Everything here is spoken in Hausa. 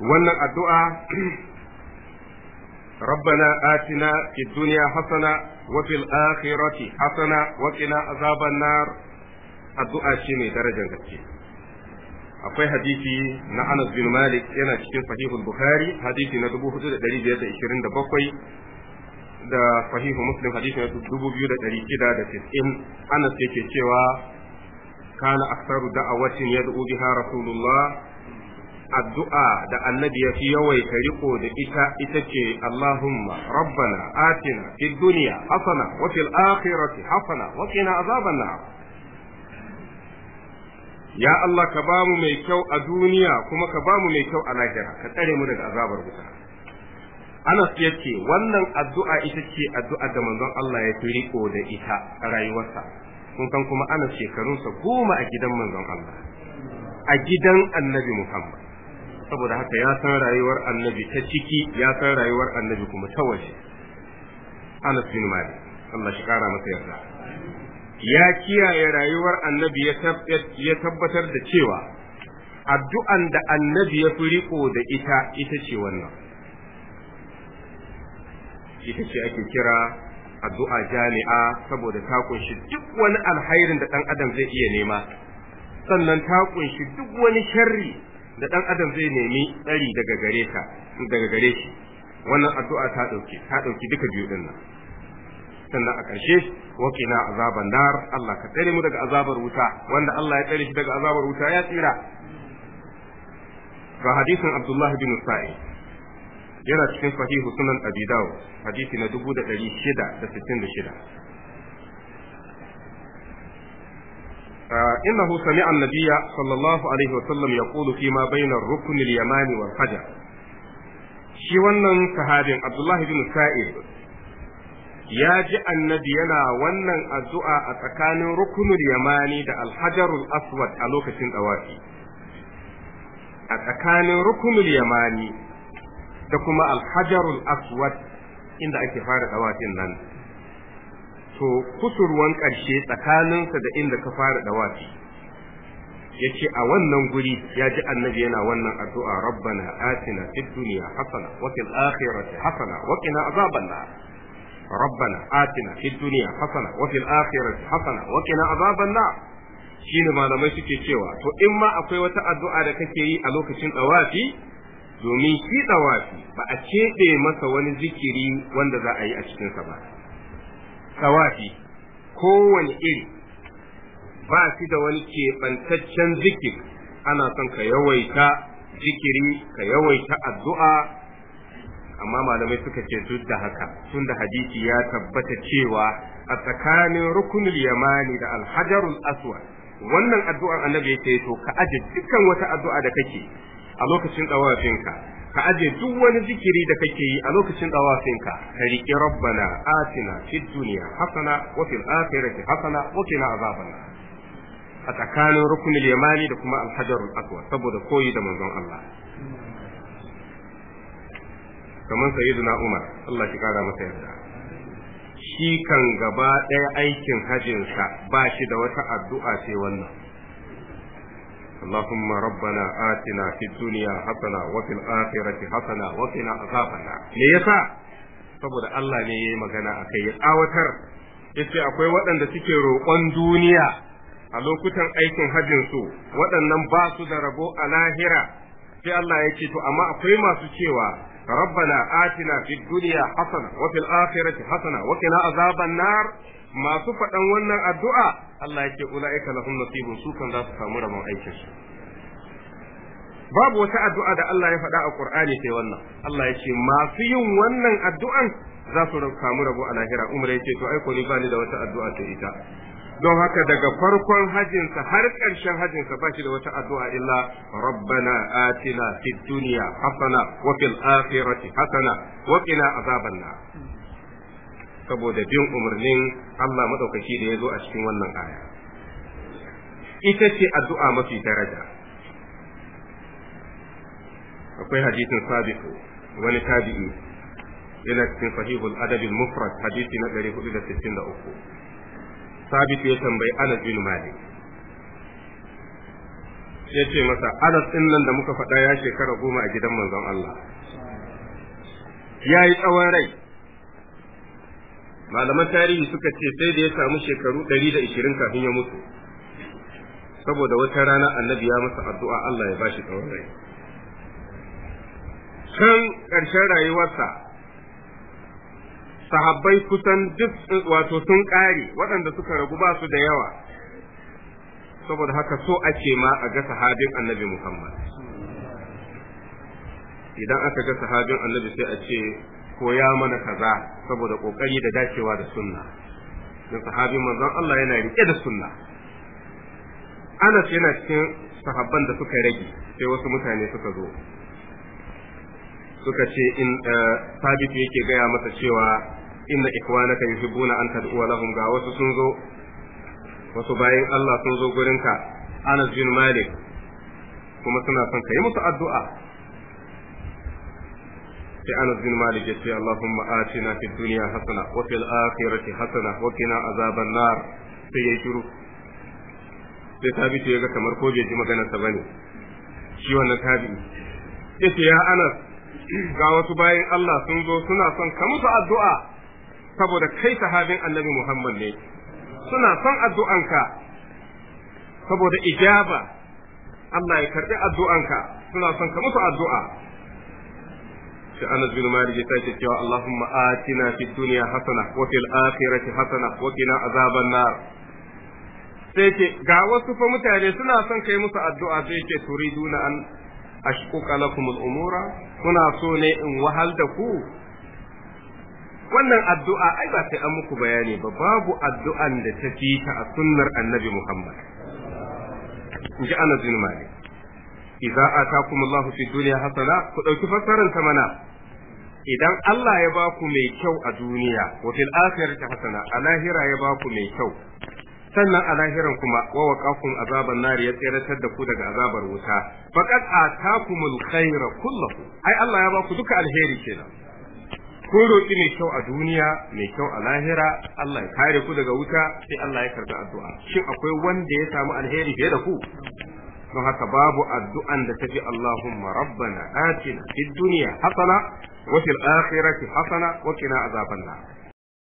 wannan addu'a ربنا آتنا في الدنيا حسنة وفي الآخرة حسنة وقنا عذاب النار الدعاء شيء درجة gaske. akwai hadisi na Anas bin Malik yana cikin sahihul Bukhari hadisi na 4527 da sahihu Muslim hadisi na 2690 Anas yake cewa kana aksaru da'awatin yad'u biha Rasulullah Addu'a da annabi ya fi yawaita riko da ita ita ce Allahumma rabbana atina fid dunya hasana wa fil akhirati hasana wa qina azaban nar ya Allah ka ba mu mai kyau a duniya kuma ka ba mu mai kyau a lahira. Ka tsare mu daga azabar wuta. Anas ya ce wannan addu'a ita ce addu'a da manzon Allah ya fi riko da ita a rayuwarsa. Kun san kuma Anas shekarunsa goma a gidan manzon Allah. A gidan annabi Muhammad. Saboda haka ya san rayuwar annabi ta ciki ya san rayuwar annabi kuma ta waje. Anas bin Malik Allah shi kara masa yarda. Ya kiyaye rayuwar annabi ya tabbatar da cewa addu'an da annabi ya fi riko da ita ita ce wannan. Ita ce ake kira addu'a jami'a saboda ta ƙunshi duk wani alhairin da ɗan adam zai iya nema. Sannan ta ƙunshi duk wani sharri da ɗan adam zai nemi tsari daga gare ka daga gare shi. Wannan addu'a ta ɗauki ta ɗauki duka biyu ɗin nan. Sannan a ƙarshe wakina azaban nar Allah ka tsare mu daga azabar wuta wanda Allah ya tsare shi daga azabar wuta ya tsira. Ga hadisin Abdullah bin Sa'i yana cikin sahihu sunan Abi Dawud hadisi na 1666 إنه سمع النبي صلى الله عليه وسلم يقول فيما بين الركن اليماني والحجر shi wannan sahabin Abdullahi bin Sa'id ya ji annabi yana wannan addu'a a tsakanin rukunul yamani da alhajarul aswad a lokacin dawafi a tsakanin rukunul yamani da kuma alhajarul aswad inda ake fara dawafin nan To kusurwan ƙarshe tsakaninsa da inda ka fara dawafi. Ya ce a wannan guri ya ji annabi yana wannan addu'a rabbana atina fid dunya hasana wa fil akhirati hasana wa qina azaban nar rabbana atina fid dunya hasana wa fil akhirati hasana wa qina azaban nar shine malamai suke cewa to in ma akwai wata addu'a da kake yi a lokacin dawafi domin shi dawafi ba a keɓe masa wani zikiri wanda za a yi a cikinsa ba. Tawafi kowane iri ba shi da wani keɓantaccen zikir. Ana son ka yawaita zikiri ka yawaita addu'a. Amma malamai suka ce duk da haka tun da hadisi ya tabbata cewa a tsakanin rukunul yamani da alhajarul aswad wannan addu'ar annabi ya ce to ka aje dukkan wata addu'a da kake a lokacin ɗawafinka ka aje duk wani zikiri da kake yi a lokacin dawafinka. Ka riƙi rabbana atina fid dunya hasana wa fil akhirati hasana wa qina azaban a tsakanin rukunul yamani da kuma alhajarul aswad saboda koyi da manzon Allah. Kamar sayyiduna Umar Allah shi kara masa yarda. Shi kan gaba ɗaya aikin hajinsa ba shi da wata addu'a ce wannan. اللهم ربنا آتنا في الدنيا حسنة وفي الآخرة حسنة وقنا عذاب النار me yasa saboda Allah ne yayi magana akai ya tsawatar yace akwai waɗanda suke roƙon duniya a lokutan aikin hajjin su waɗannan ba su da rabo a lahira sai Allah ya ce to amma akwai masu cewa wa fil akhirati hasana wa qina azaban nar masu faɗan wannan addu'a Allah ya ce ula'ika lahum nasibun su kan za su samu rabon aikin su babu wata addu'a da Allah ya faɗa a Qur'ani sai wannan Allah ya ce masu yin wannan addu'an za su samu rabo a lahira Umar ya ce to ni bani da wata addu'a sai ita don haka daga farkon hajinsa har ƙarshen hajinsa ba shi da wata addu'a illa rabbana atina fid dunya hasana wa fil akhirati hasana wa qina azaban nar. Saboda bin umarnin Allah madaukaki da ya zo a cikin wannan aya. Ita ce addu'a mafi daraja. Akwai hadisin sabiqu wani tabi'i. Yana cikin sahihul adabin mufrad hadisi na 463 sabitu ya tambayi Anas bin Malik. Ya ce masa anas ɗin nan da muka faɗa ya shekara goma a gidan manzon Allah. Ya yi tsawon rai. Malaman tarihi suka ce sai da ya samu shekaru ɗari da ishirin kafin ya mutu. Saboda wata rana annabi ya masa addu'a Allah ya bashi tsawon rai. Can ƙarshen rayuwarsa sahabbai kusan duk wato sun ƙare waɗanda suka ragu ba su da yawa. Saboda haka so ake ma a ga sahabin annabi Muhammad. Idan aka ga sahabin annabi sai a ce koya mana kaza saboda ƙoƙari da dacewa da sunna. Don sahabin manzon Allah yana riƙe da sunna. Anas yana cikin sahabban da suka rage sai wasu mutane suka zo. Suka ce in sabit yake gaya masa cewa inna ikwanaka yuhibbuna an tad'u lahum ga wasu sun zo wasu bayan Allah sun zo gurinka. Anas bin Malik kuma suna son ka yi musu addu'a. Sai Anas bin Malik ya ce Allahumma atina fid dunya hasana wa fil akhirati hasana wa qina azaban nar. Sai ya shiru. Sai tabitu ya ga kamar ko bai ji maganar sa ba ne shi wannan tabi ya Anas ga wasu bayan Allah sun zo suna son ka musu addu'a. Saboda kai sahabin Annabi Muhammad ne. Suna son addu'anka saboda ijaba. Allah ya karɓi addu'anka. Suna son ka musu addu'a. Sai Anas bin Malik ya sake cewa Allahumma atina fid dunya hasana wa fil akhirati hasana wa qina azaban nar. Sai ce ga wasu fa mutane suna son kai musu addu'a. Sai ce turiduna an ashquqa lakum al-umura kuna so ne in wahal da ku wannan addu'a ai ba sai an muku bayani ba babu addu'an da ta fi ta a sunnar annabi Muhammad. In ji Anas bin Malik. Idza atakum Allahu fi dunya hasana ku ɗauki fassarar ta mana. Idan Allah ya ba ku mai kyau a duniya wa fil akhirati hasana a lahira ya ba ku mai kyau. Sannan a lahiran kuma wa waqakum azaban nar ya tsiratar da ku daga azabar wuta. Faqad atakumul khaira kullahu. Ai Allah ya ba ku duka alheri kenan. Kun roƙi mai kyau a duniya mai kyau a lahira Allah ya kare ku daga wuta sai Allah ya karɓi addu'a. Shin akwai wanda ya samu alheri fiye da ku? Don haka babu addu'an da tafi Allahumma rabbana atina fid dunya hasana wa fil akhirati hasana wa qina azaban nar